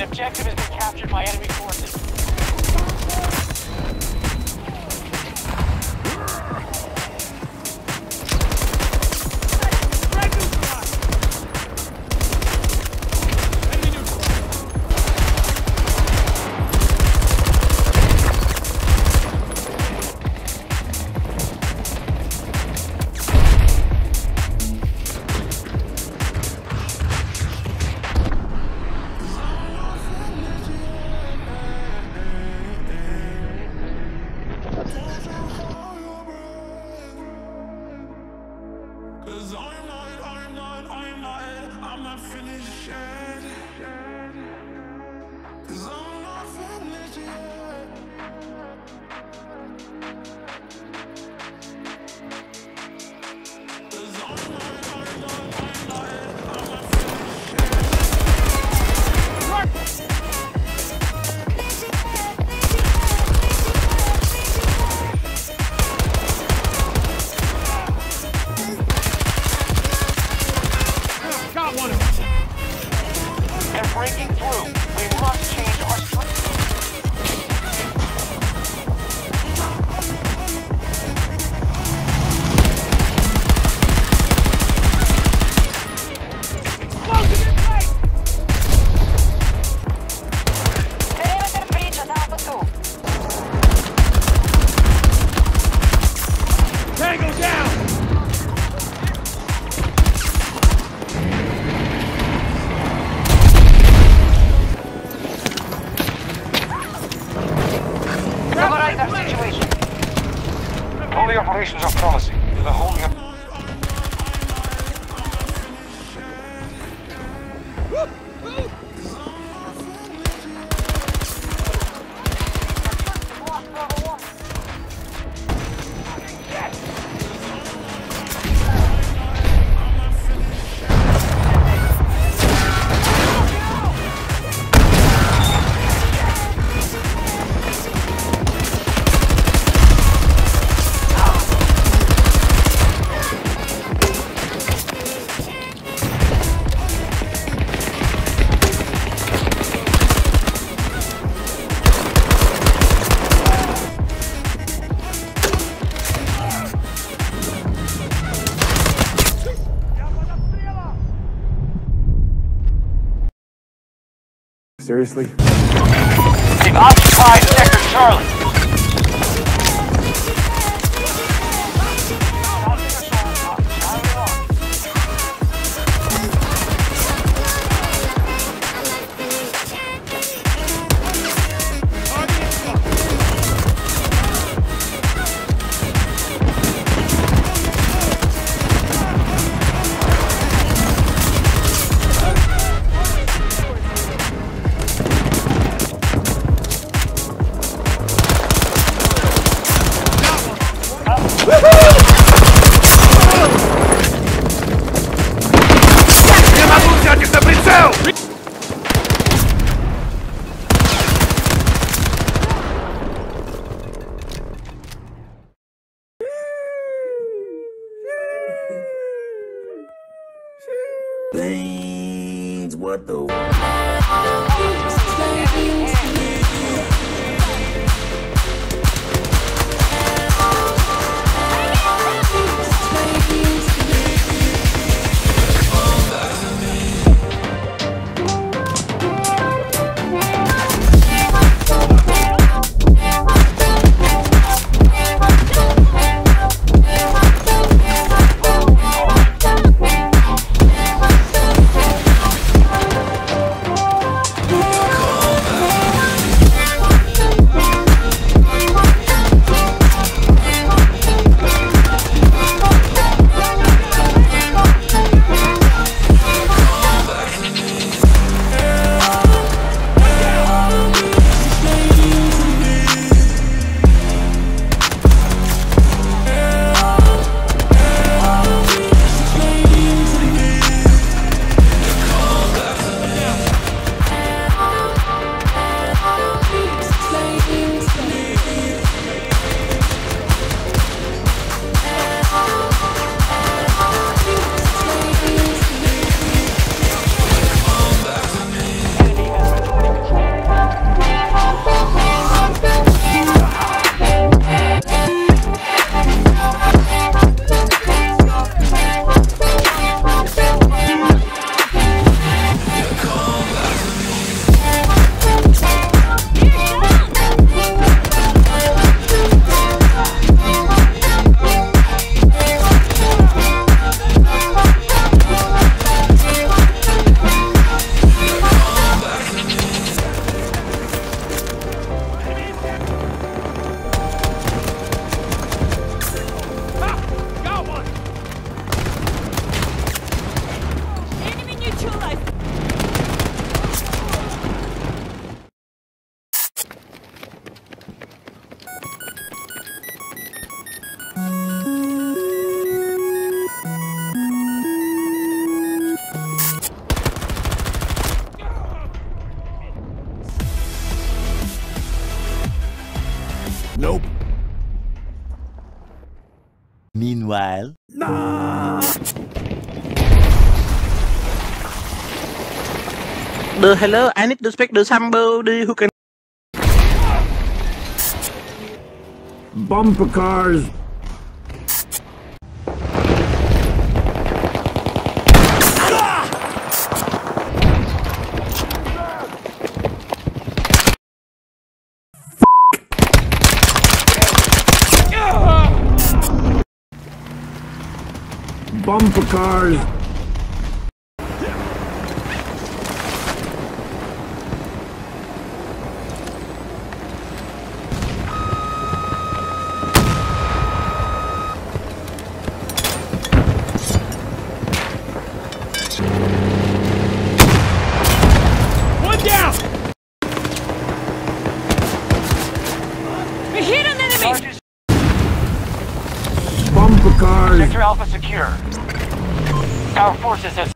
An objective has been captured by enemy forces. Not finished yet. Promising. They're holding up. Seriously? They've occupied Sector Charlie. Nie ma ludzia, nie chcę być What the... Meanwhile, The hello, I need to speak to somebody who can Bumper cars. Bumper cars. One down! We hit an enemy! Cars. Sector Alpha secure. Our forces have